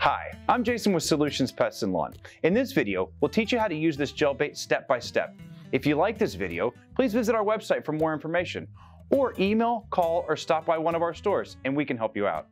Hi, I'm Jason with Solutions Pest and Lawn. In this video, we'll teach you how to use this gel bait step by step. If you like this video, please visit our website for more information, or email, call, or stop by one of our stores and we can help you out.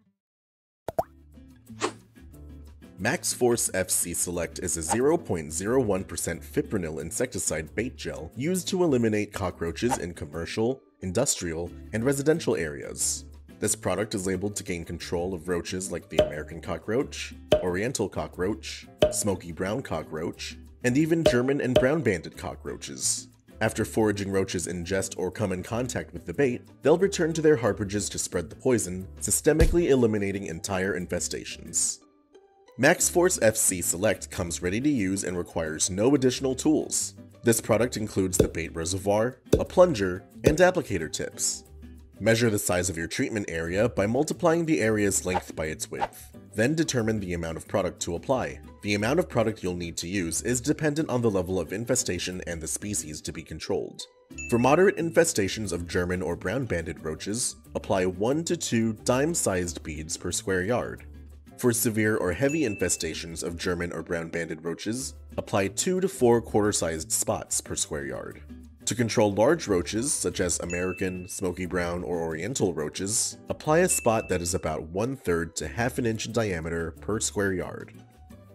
Maxforce FC Select is a 0.01% fipronil insecticide bait gel used to eliminate cockroaches in commercial, industrial, and residential areas. This product is labeled to gain control of roaches like the American cockroach, Oriental cockroach, smoky brown cockroach, and even German and brown banded cockroaches. After foraging roaches ingest or come in contact with the bait, they'll return to their harborages to spread the poison, systemically eliminating entire infestations. Maxforce FC Select comes ready to use and requires no additional tools. This product includes the bait reservoir, a plunger, and applicator tips. Measure the size of your treatment area by multiplying the area's length by its width. Then determine the amount of product to apply. The amount of product you'll need to use is dependent on the level of infestation and the species to be controlled. For moderate infestations of German or brown banded roaches, apply 1 to 2 dime-sized beads per square yard. For severe or heavy infestations of German or brown banded roaches, apply 2 to 4 quarter-sized spots per square yard. To control large roaches, such as American, smoky brown, or oriental roaches, apply a spot that is about one-third to half an inch in diameter per square yard.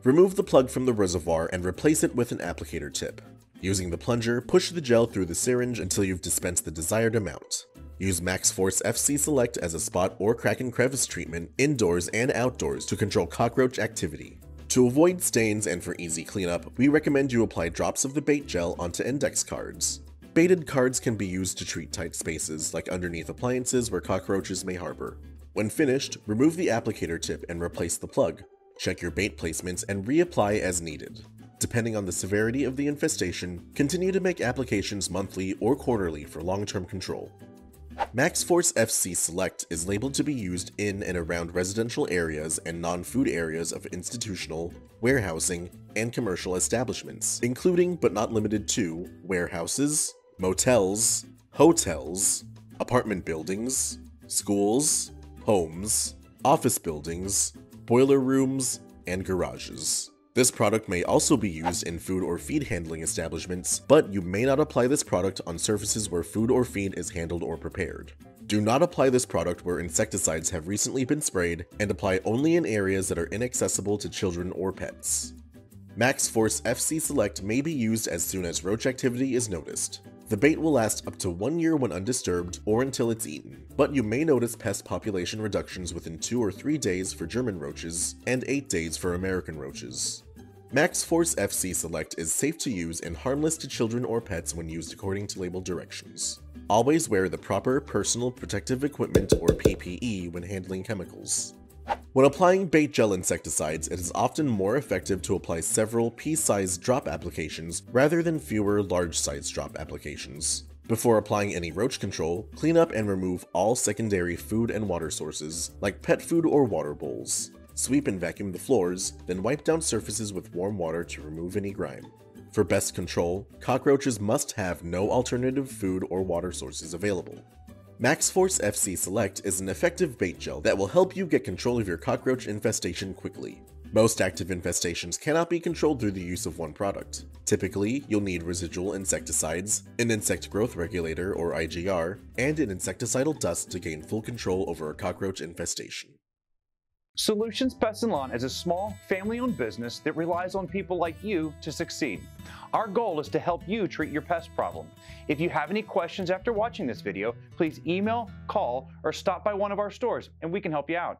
Remove the plug from the reservoir and replace it with an applicator tip. Using the plunger, push the gel through the syringe until you've dispensed the desired amount. Use Maxforce FC Select as a spot or crack and crevice treatment indoors and outdoors to control cockroach activity. To avoid stains and for easy cleanup, we recommend you apply drops of the bait gel onto index cards. Baited cards can be used to treat tight spaces, like underneath appliances where cockroaches may harbor. When finished, remove the applicator tip and replace the plug. Check your bait placements and reapply as needed. Depending on the severity of the infestation, continue to make applications monthly or quarterly for long-term control. Maxforce FC Select is labeled to be used in and around residential areas and non-food areas of institutional, warehousing, and commercial establishments, including but not limited to warehouses, motels, hotels, apartment buildings, schools, homes, office buildings, boiler rooms, and garages. This product may also be used in food or feed handling establishments, but you may not apply this product on surfaces where food or feed is handled or prepared. Do not apply this product where insecticides have recently been sprayed, and apply only in areas that are inaccessible to children or pets. Maxforce FC Select may be used as soon as roach activity is noticed. The bait will last up to one year when undisturbed or until it's eaten, but you may notice pest population reductions within 2 or 3 days for German roaches and 8 days for American roaches. Maxforce FC Select is safe to use and harmless to children or pets when used according to label directions. Always wear the proper personal protective equipment or PPE when handling chemicals. When applying bait gel insecticides, it is often more effective to apply several pea-sized drop applications rather than fewer large-sized drop applications. Before applying any roach control, clean up and remove all secondary food and water sources, like pet food or water bowls. Sweep and vacuum the floors, then wipe down surfaces with warm water to remove any grime. For best control, cockroaches must have no alternative food or water sources available. Maxforce FC Select is an effective bait gel that will help you get control of your cockroach infestation quickly. Most active infestations cannot be controlled through the use of one product. Typically, you'll need residual insecticides, an insect growth regulator or IGR, and an insecticidal dust to gain full control over a cockroach infestation. Solutions Pest and Lawn is a small, family-owned business that relies on people like you to succeed. Our goal is to help you treat your pest problem. If you have any questions after watching this video, please email, call, or stop by one of our stores and we can help you out.